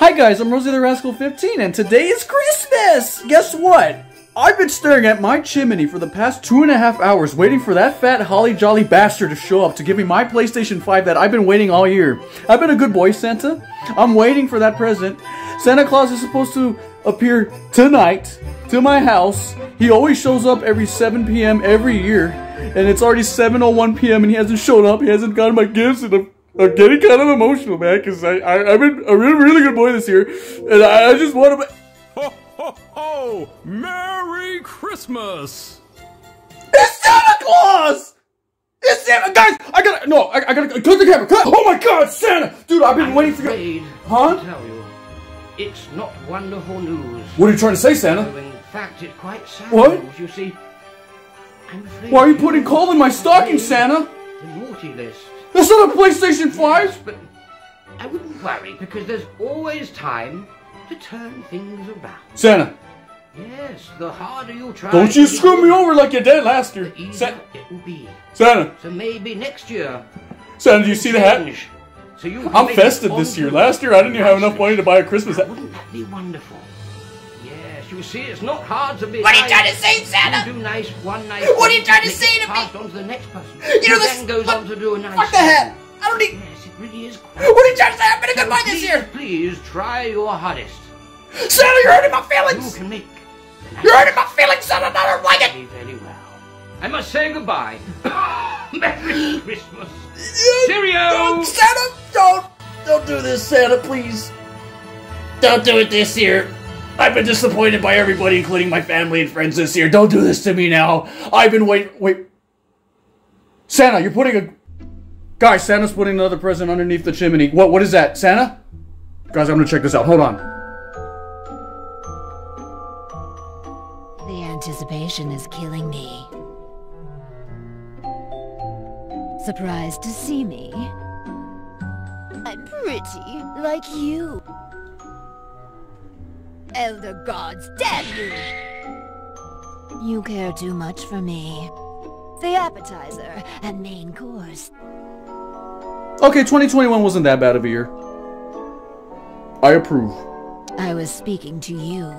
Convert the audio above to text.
Hi guys, I'm Rosy the Rascal 15 and today is Christmas! Guess what? I've been staring at my chimney for the past two and a half hours waiting for that fat holly jolly bastard to show up to give me my PlayStation 5 that I've been waiting all year. I've been a good boy, Santa. I'm waiting for that present. Santa Claus is supposed to appear tonight to my house. He always shows up every 7 p.m. every year. And it's already 7.01 p.m. and he hasn't shown up. He hasn't gotten my gifts I'm getting kind of emotional, man, because I, I, I've been a really, really good boy this year. And I, I just want to... Ho, ho, ho! Merry Christmas! It's Santa Claus! It's Santa, guys! I gotta, no, I, I gotta, cut the camera, cut! Oh my god, Santa! Dude, I've been I'm waiting for you. afraid Huh? to tell you, it's not wonderful news. What are you trying to say, Santa? No, in fact, it's quite sad What? news. You see, I'm afraid Why are you putting coal in my stocking, Santa? The naughty list. That's not a PlayStation 5! But I wouldn't worry because there's always time to turn things around. Santa, Yes, the harder you try. don't you screw me over like you did last year. The Sa- it will be. Santa, So maybe next year. Santa, do you see the hat? So you I'm festive this year. Last year I didn't even have enough money to buy a Christmas hat. Wouldn't that be wonderful? Yes, you see, it's not hard to be What are you trying to say, Santa? You do nice, one nice. What are you trying to say to me? passed on to the next person. You know this- then goes what- on to do a nice. Fuck the hat! I don't need. Yes, it really is. What are you trying to say? I've been a good So boy this year! Please try your hardest. Santa, you're hurting my feelings. You can make. You're hurting my feelings, Santa, I don't like it! very, very well. I must say goodbye. Merry Christmas. Cheerio! Don't, Santa, don't! Don't do this, Santa, please! Don't do it this year! I've been disappointed by everybody, including my family and friends this year. Don't do this to me now. I've been waiting. Wait. Santa, you're putting a. Guys, Santa's putting another present underneath the chimney. What? What is that, Santa? Guys, I'm gonna check this out. Hold on. The anticipation is killing me. Surprised to see me? I'm pretty, like you. Elder gods, damn you! You care too much for me. The appetizer and main course. Okay, 2021 wasn't that bad of a year. I approve. I was speaking to you.